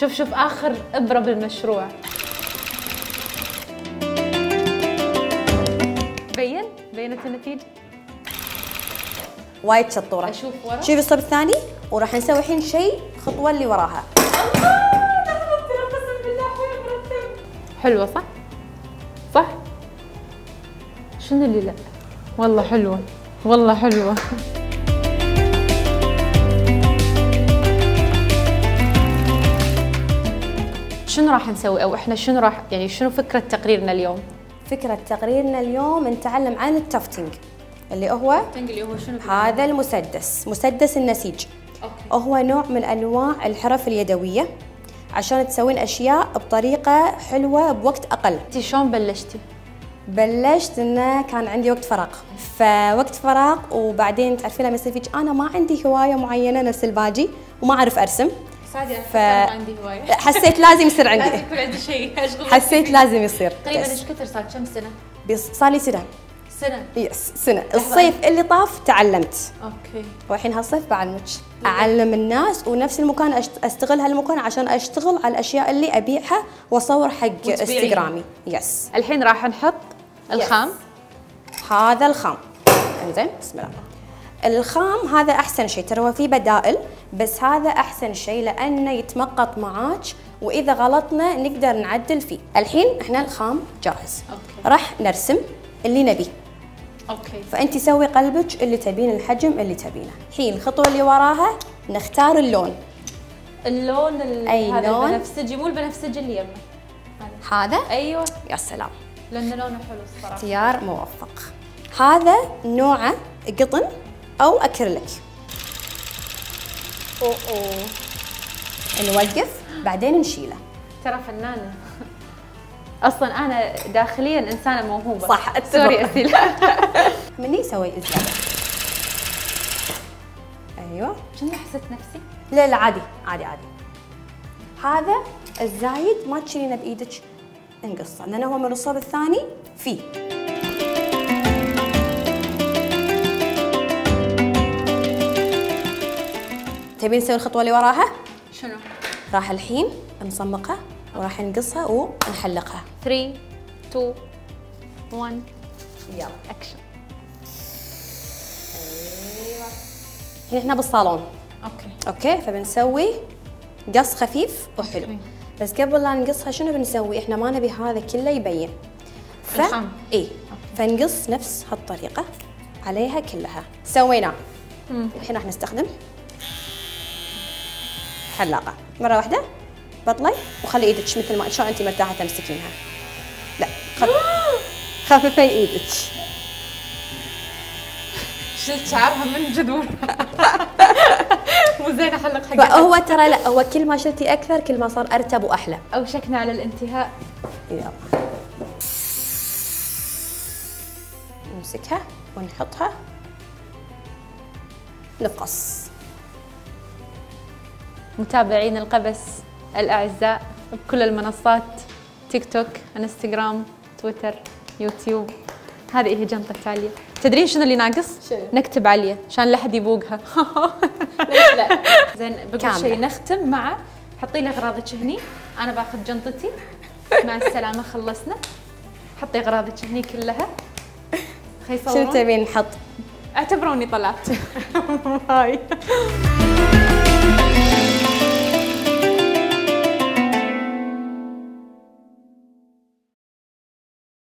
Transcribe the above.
شوف شوف آخر إبرة بالمشروع. بين؟ بينت النتيجة. وايد شطورة. أشوف ورا. شوفي الصوب الثاني وراح نسوي الحين شيء الخطوه اللي وراها. حلوة صح؟ صح؟ شنو اللي لا؟ والله حلوة. والله حلوة. شنو راح نسوي؟ أو إحنا شنو راح يعني شنو فكرة تقريرنا اليوم؟ فكرة تقريرنا اليوم نتعلم عن التفتنج اللي هو اللي هو شنو؟ هذا المسدس مسدس النسيج. أوكي. هو نوع من أنواع الحرف اليدوية عشان تسوين أشياء بطريقة حلوة بوقت أقل. أنت شلون بلشتي؟ بلشت انه كان عندي وقت فراغ. فوقت فراغ وبعدين تعرفين لما يصير فيك أنا ما عندي هواية معينة نفس الباجي وما أعرف أرسم. صادق ف- ما عندي هواية. حسيت لازم يصير لازم عندي يكون عندي شيء أشغل حسيت لازم يصير. تقريبا yes. إيش كثر صار؟ كم سنة؟ صار لي سنة. سنة. yes سنة. الصيف اللي طاف تعلمت. okay. والحين هالصيف بعلمك. أعلم الناس ونفس المكان أشت- أستغل هالمكان عشان أشتغل على الأشياء اللي أبيعها وأصور حق. إنستغرامي. yes. الحين راح نحط الخام. هذا الخام. إنزين بسم الله. الخام هذا أحسن شيء. ترى هو في بدائل. بس هذا أحسن شيء لأنه يتمقط معاك وإذا غلطنا نقدر نعدل فيه. الحين إحنا الخام جاهز. okay. راح نرسم اللي نبيه okay. فأنت سوي قلبك اللي تبين الحجم اللي تبينه. الحين الخطوة اللي وراها نختار اللون. اللون ال- أي هذا لون؟ البنفسجي مو البنفسجي اللي يمه هذا؟ أيوه. يا سلام. لأنه لونه حلو الصراحة. اختيار موفق. هذا نوعه قطن أو أكريليك. أوه أوه. نوقف بعدين نشيله. ترى فنانة. أصلا أنا داخليا إنسانة موهوبة. صح،. سوري اسيل مني سوي زياده أيوه. كني حسيت نفسي؟ لا لا عادي عادي عادي. هذا الزايد ما تشيلينه بإيدك نقصه لأنه هو من الصوب الثاني فيه. تبين نسوي الخطوة اللي وراها؟ شنو؟ راح الحين نصمقها وراح نقصها ونحلقها. 3 2 1 يلا. اكشن الحين إحنا بالصالون. okay. okay فبنسوي قص خفيف وحلو. okay. بس قبل لا نقصها شنو بنسوي؟ إحنا ما نبي هذا كله يبين. ف. إي. فنقص نفس هالطريقة عليها كلها. سويناه الحين راح نستخدم. حلاقة. مرة واحدة بطلي وخلي إيدك مثل ما شلون انت مرتاحة تمسكينها. لا خف... خففي إيدك. شلت شعرها من جذور مو زين أحلق حق فهو ترى لا هو كل ما شلتي أكثر كل ما صار أرتب وأحلى. اوشكنا على الانتهاء. يلا. نمسكها ونحطها. نفقص. متابعين القبس الأعزاء بكل المنصات تيك توك إنستغرام تويتر يوتيوب. هذه هي جنطة عليا تدرين شنو اللي ناقص؟ شنو؟ نكتب عليا عشان لا أحد يبوقها. ليش لا. زين بقول. شيء نختم مع حطي لي أغراضك هني. أنا باخذ جنطتي. مع السلامة خلصنا. حطي أغراضك هني كلها. خي شنو تبين نحط اعتبروني طلعت. باي